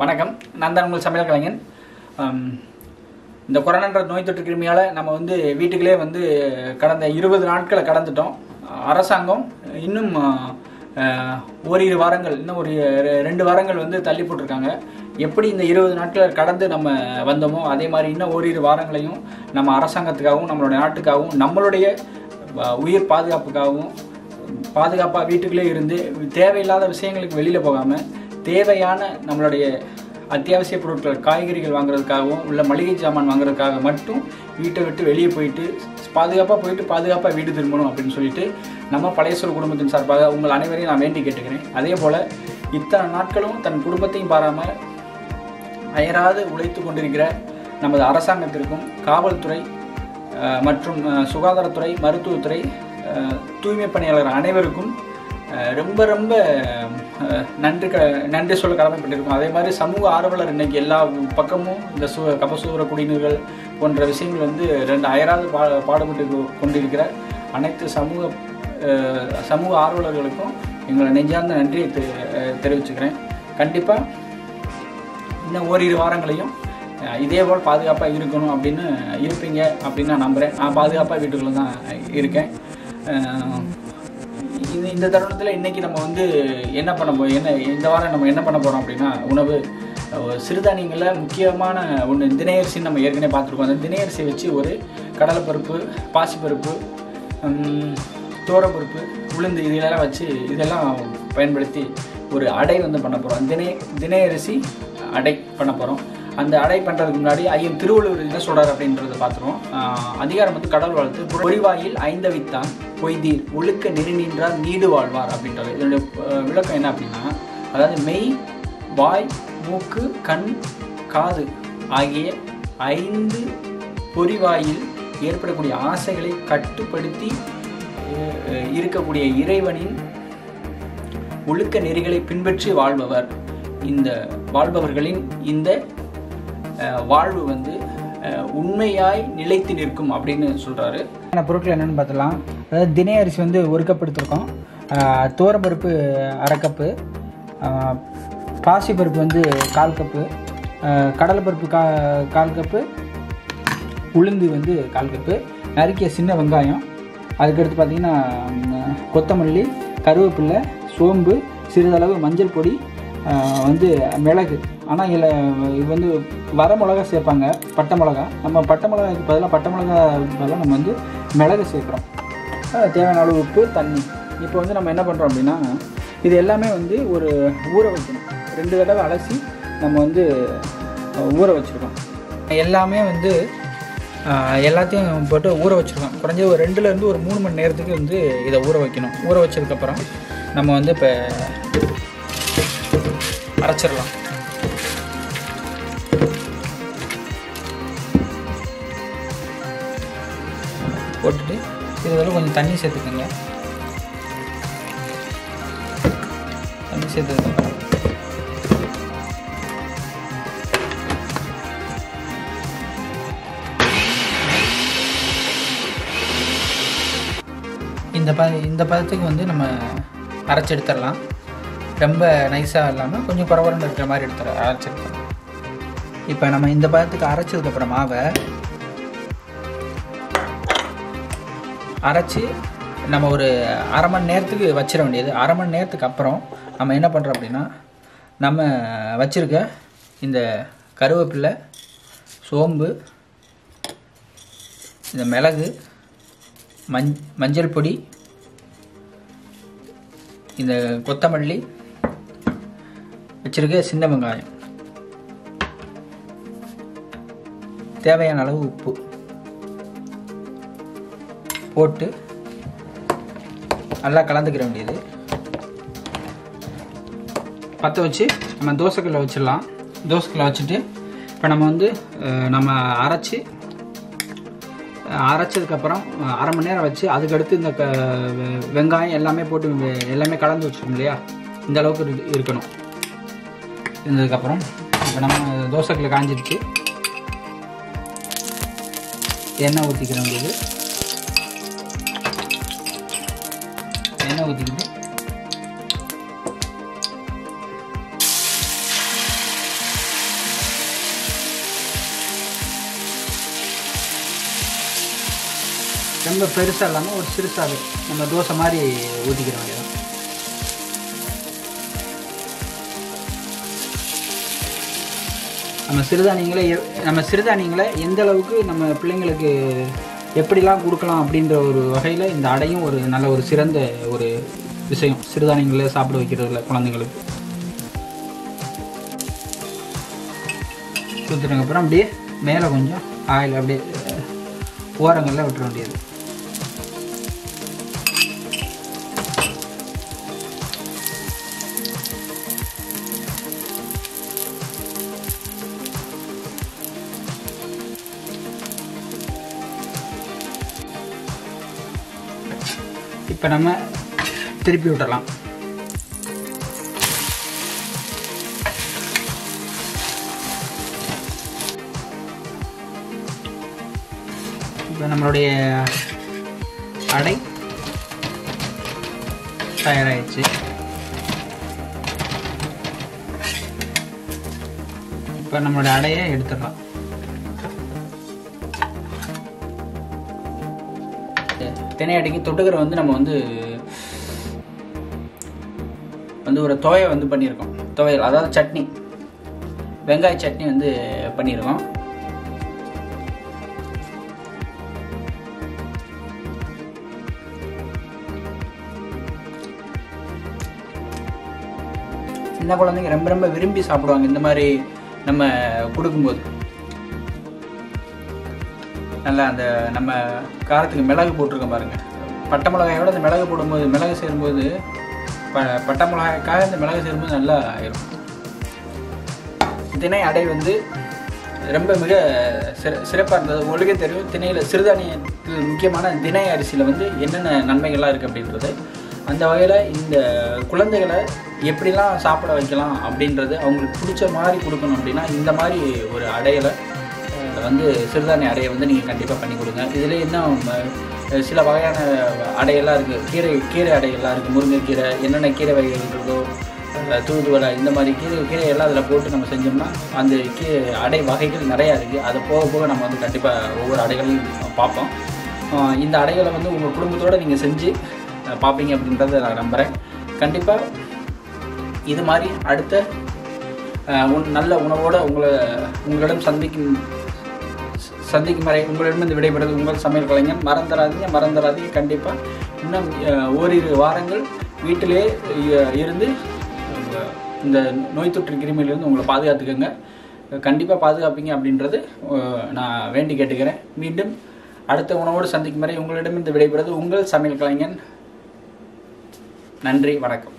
வணக்கம். நான் தான் உங்கள் சமையல் கலைஞன். இந்த கொரோனான்ற நோய் தொற்று கிருமியால் நம்ம வந்து வீட்டுக்குள்ளே வந்து கடந்த இருபது நாட்களை கடந்துட்டோம். அரசாங்கம் இன்னும் ஓரிரு வாரங்கள் இன்னும் ஒரு ரெ- ரெண்டு வாரங்கள் வந்து தள்ளி போட்டிருக்காங்க. எப்படி இந்த இருபது நாட்களை கடந்து நம்ம வந்தோமோ அதே மாதிரி இன்னும் ஓரிரு வாரங்களையும் நம்ம அரசாங்கத்துக்காகவும் நம்மளுடைய நாட்டுக்காகவும் நம்மளுடைய உயிர் பாதுகாப்புக்காகவும் பாதுகாப்பாக வீட்டுக்குள்ளே இருந்து தேவையில்லாத விஷயங்களுக்கு வெளியில் போகாமல் தேவையான நம்மளுடைய அத்தியாவசிய பொருட்கள் காய்கறிகள் வாங்குறதுக்காகவும் உள்ள மளிகை சாமான் வாங்குறதுக்காக மட்டும் வீட்டை விட்டு வெளியே போயிட்டு பாதுகாப்பாக போயிட்டு பாதுகாப்பாக வீடு திரும்பணும் அப்படின்னு சொல்லிட்டு நம்ம பழையசூர் குடும்பத்தின் சார்பாக உங்கள் அனைவரையும் நான் வேண்டி கேட்டுக்கிறேன். அதே போல் இத்தனை நாட்களும் தன் குடும்பத்தையும் பாராமல் அயராது உழைத்து கொண்டிருக்கிற நமது அரசாங்கத்திற்கும் காவல்துறை மற்றும் சுகாதாரத்துறை மருத்துவத்துறை தூய்மை பணியாளர் அனைவருக்கும் ரொம்ப ரொம்ப நன்றி க நன்றி சொல்ல கடமைப்பட்டிருக்கோம் அதே மாதிரி சமூக ஆர்வலர் இன்னைக்கு எல்லா பக்கமும் இந்த சு கபசூர குடிநீர்கள் போன்ற விஷயங்கள் வந்து ரெண்டு அயராது பா பாடுபட்டு கொண்டிருக்கிற அனைத்து சமூக சமூக ஆர்வலர்களுக்கும் எங்களை நெஞ்சார்ந்த நன்றியை தெ தெரிவிச்சுக்கிறேன். கண்டிப்பாக இன்னும் ஓரிரு வாரங்களையும் இதே போல் பாதுகாப்பாக இருக்கணும் அப்படின்னு இருப்பீங்க அப்படின்னு நான் நம்புகிறேன் நான் பாதுகாப்பாக வீட்டுக்குள்ளே தான் இருக்கேன். இந்த இந்த தருணத்தில் இன்றைக்கி நம்ம வந்து என்ன பண்ண போ என்ன இந்த வாரம் நம்ம என்ன பண்ண போகிறோம் அப்படின்னா உணவு. சிறுதானியங்களில் முக்கியமான ஒன்று தினையரிசின்னு நம்ம ஏற்கனவே பார்த்துருக்கோம். அந்த தினையரிசி வச்சு ஒரு கடலைப்பருப்பு பாசிப்பருப்பு தோரப்பருப்பு உளுந்து இதெல்லாம் வச்சு இதெல்லாம் பயன்படுத்தி ஒரு அடை வந்து பண்ண போகிறோம் தினை தினையரிசி அடை பண்ண போகிறோம் அந்த அடை பண்ணுறதுக்கு முன்னாடி ஐயன் திருவள்ளுவர் என்ன சொல்கிறார் அப்படின்றத பார்த்துருவோம். அதிகாரம் வந்து கடல் வாழ்த்து. பொறிவாயில் ஐந்தவித்தான் பொய்தீர் ஒழுக்க நெறி நின்றார் நீடு வாழ்வார் அப்படின்றது இதனுடைய விளக்கம் என்ன அப்படின்னா அதாவது மெய் வாய் மூக்கு கண் காது ஆகிய ஐந்து பொறிவாயில் ஏற்படக்கூடிய ஆசைகளை கட்டுப்படுத்தி இருக்கக்கூடிய இறைவனின் ஒழுக்க நெறிகளை பின்பற்றி வாழ்பவர். இந்த வாழ்பவர்களின் இந்த வாழ்வு வந்து உண்மையாய் நிலைத்து நிற்கும் அப்படின்னு சொல்றாரு. பொருட்கள் என்னென்னு பார்த்தலாம் அதாவது தினை அரிசி வந்து ஒரு கப் எடுத்திருக்கோம். தோரம்பருப்பு அரை கப்பு பாசிப்பருப்பு வந்து கால் கப்பு கடலைப்பருப்பு கா கால் கப்பு உளுந்து வந்து கால் கப்பு நறுக்கிய சின்ன வெங்காயம் அதுக்கடுத்து பார்த்தீங்கன்னா கொத்தமல்லி கருவேப்பில்லை சோம்பு சிறிதளவு மஞ்சள் பொடி வந்து மிளகு. ஆனால் இதில் இது வந்து வர மிளகா சேர்ப்பாங்க பட்டை மிளகா. நம்ம பட்டை மிளகாய்க்கு பதிலாக பட்டை மிளகா பதிலாக நம்ம வந்து மிளகு சேர்க்குறோம். தேவையான அளவு உப்பு தண்ணி. இப்போ வந்து நம்ம என்ன பண்ணுறோம் அப்படின்னா இது எல்லாமே வந்து ஒரு ஊற வைக்கணும். ரெண்டு தடவை அலசி நம்ம வந்து ஊற வச்சுருக்கோம். எல்லாமே வந்து எல்லாத்தையும் போட்டு ஊற வச்சுருக்கோம். குறைஞ்ச ஒரு ரெண்டுலேருந்து ஒரு மூணு மணி நேரத்துக்கு வந்து இதை ஊற வைக்கணும். ஊற வச்சதுக்கப்புறம் நம்ம வந்து இப்போ போட்டுட்டு இதில் கொஞ்சம் தண்ணி சேர்த்துக்கோங்க. தண்ணி சேர்த்துக்கோங்க. இந்த ப இந்த பதத்துக்கு வந்து நம்ம அரைச்சி எடுத்துடலாம். ரொம்ப நைஸாக இல்லாமல் கொஞ்சம் குறவரண்டு இருக்கிற மாதிரி எடுத்துட அரைச்சி எடுத்துடலாம். இப்போ நம்ம இந்த பதத்துக்கு அரைச்சதுக்கப்புறம் மாவை அரைச்சி நம்ம ஒரு அரை மணி நேரத்துக்கு வச்சிட வேண்டியது. அரை மணி நேரத்துக்கு அப்புறம் நம்ம என்ன பண்ணுறோம் அப்படின்னா நம்ம வச்சுருக்க இந்த கருவேப்பிலை சோம்பு இந்த மிளகு மஞ் மஞ்சள் பொடி இந்த கொத்தமல்லி வச்சுருக்க சின்ன வெங்காயம். தேவையான அளவு உப்பு. போட்டு நல்லா கலந்துக்கிற வேண்டியது. பற்ற வச்சு நம்ம தோசைக்கல்ல வச்சிடலாம். தோசைக்கல்ல வச்சுட்டு இப்போ நம்ம வந்து நம்ம அரைச்சி அரைச்சதுக்கப்புறம் அரை மணி நேரம் வச்சு அதுக்கடுத்து இந்த வெங்காயம் எல்லாமே போட்டு எல்லாமே கலந்து வச்சுருக்கோம் இல்லையா? இந்த அளவுக்கு இருக்கணும். இருந்ததுக்கப்புறம் இப்போ நம்ம தோசைக்கல்ல காஞ்சிருச்சு. எண்ணெய் ஊற்றிக்கிற வேண்டியது. எண்ணெய் ஊற்றிக்கிட்டு ரொம்ப பெருசாக இல்லாமல் ஒரு சிறுசாக நம்ம தோசை மாதிரி ஊற்றிக்கிற வேண்டியதான் நம்ம சிறுதானியங்களை நம்ம சிறுதானியங்களை எந்த அளவுக்கு நம்ம பிள்ளைங்களுக்கு எப்படிலாம் கொடுக்கலாம் அப்படின்ற ஒரு வகையில் இந்த அடையும் ஒரு நல்ல ஒரு சிறந்த ஒரு விஷயம். சிறுதானியங்களில் சாப்பிட வைக்கிறதுல குழந்தைங்களுக்கு. கொடுத்துட்டதுக்கப்புறம் அப்படியே மேலே கொஞ்சம் ஆயில் அப்படியே ஓரங்களில் விட்டுற வேண்டியது. இப்போ நம்ம திருப்பி விடலாம் இப்போ நம்மளுடைய அடை தயாராகிடுச்சு இப்போ நம்மளுடைய அடையை எடுத்துடலாம். தினை அடைக்கு தொட்டுக்கிற வந்து நம்ம வந்து வந்து ஒரு துவையை வந்து பண்ணியிருக்கோம். துவையல் அதாவது சட்னி. வெங்காய சட்னி வந்து பண்ணியிருக்கோம். சின்ன குழந்தைங்க ரொம்ப ரொம்ப விரும்பி சாப்பிடுவாங்க இந்த மாதிரி நம்ம கொடுக்கும்போது. நல்லா அந்த நம்ம காரத்துக்கு மிளகு போட்டிருக்கோம் பாருங்கள் பட்டை மிளகாயோட அந்த மிளகு போடும்போது மிளகு சேரும்போது ப பட்டை மிளகாய்க்காக இந்த மிளகு சேரும்போது நல்லா ஆயிரும். திணை அடை வந்து ரொம்ப மிக சிற சிறப்பாக இருந்தது. ஒழுகை தெரியும். திணையில் சிறுதானியத்தில் முக்கியமான திணை அரிசியில் வந்து என்னென்ன நன்மைகள்லாம் இருக்குது அப்படின்றது அந்த வகையில் இந்த குழந்தைகளை எப்படிலாம் சாப்பிட வைக்கலாம் அப்படின்றது அவங்களுக்கு பிடிச்ச மாதிரி கொடுக்கணும் அப்படின்னா இந்த மாதிரி ஒரு அடையலை வந்து சிறுதானிய அடையை வந்து நீங்கள் கண்டிப்பாக பண்ணி கொடுங்க. இதில் இன்னும் சில வகையான அடையெல்லாம் இருக்குது கீரை கீரை அடையெல்லாம் இருக்குது முருங்கைக்கீரை என்னென்ன கீரை வகைகள் இருக்கோ தூதுவலை தூதுவளை இந்த மாதிரி கீரை கீரை எல்லாம் அதில் போட்டு நம்ம செஞ்சோம்னா அந்த கீ அடை வகைகள் நிறையா இருக்குது அதை போக போக நம்ம வந்து கண்டிப்பாக ஒவ்வொரு அடைகளையும் பார்ப்போம். இந்த அடைகளை வந்து உங்கள் குடும்பத்தோடு நீங்கள் செஞ்சு பார்ப்பீங்க அப்படின்றத நான் நம்புகிறேன் கண்டிப்பாக இது மாதிரி அடுத்த நல்ல உணவோடு உங்களை உங்களிடம் சந்திக்கும் சந்திக்கும் வரை உங்களிடமிருந்து விடைபெறுவது உங்கள் சமையல் கலைஞன். மறந்துடாதீங்க மறந்துடாதீங்க. கண்டிப்பாக இன்னும் ஓரிரு வாரங்கள் வீட்டிலே இருந்து இந்த நோய் தொற்று கிருமியிலிருந்து உங்களை பாதுகாத்துக்கோங்க. கண்டிப்பாக பாதுகாப்பீங்க அப்படின்றது நான் வேண்டி கேட்டுக்கிறேன். மீண்டும் அடுத்த உணவோடு சந்திக்கும் வரை உங்களிடமிருந்து விடைபெறுவது உங்கள் சமையல் கலைஞன். நன்றி வணக்கம்.